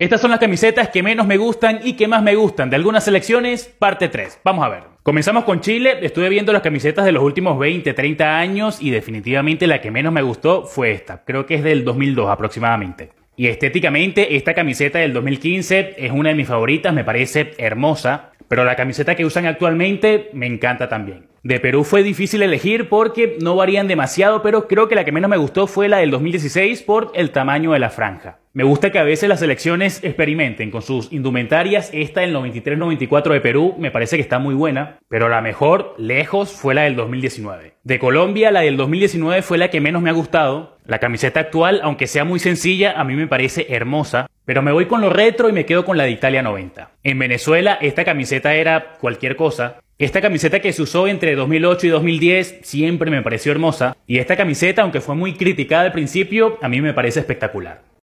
Estas son las camisetas que menos me gustan y que más me gustan de algunas selecciones, parte 3. Vamos a ver. Comenzamos con Chile, estuve viendo las camisetas de los últimos 20, 30 años y definitivamente la que menos me gustó fue esta, creo que es del 2002 aproximadamente. Y estéticamente esta camiseta del 2015 es una de mis favoritas, me parece hermosa, pero la camiseta que usan actualmente me encanta también. De Perú fue difícil elegir porque no varían demasiado, pero creo que la que menos me gustó fue la del 2016 por el tamaño de la franja. Me gusta que a veces las selecciones experimenten con sus indumentarias. Esta del 93-94 de Perú me parece que está muy buena, pero la mejor, lejos, fue la del 2019. De Colombia, la del 2019 fue la que menos me ha gustado. La camiseta actual, aunque sea muy sencilla, a mí me parece hermosa, pero me voy con lo retro y me quedo con la de Italia 90. En Venezuela, esta camiseta era cualquier cosa. Esta camiseta que se usó entre 2008 y 2010 siempre me pareció hermosa y esta camiseta, aunque fue muy criticada al principio, a mí me parece espectacular.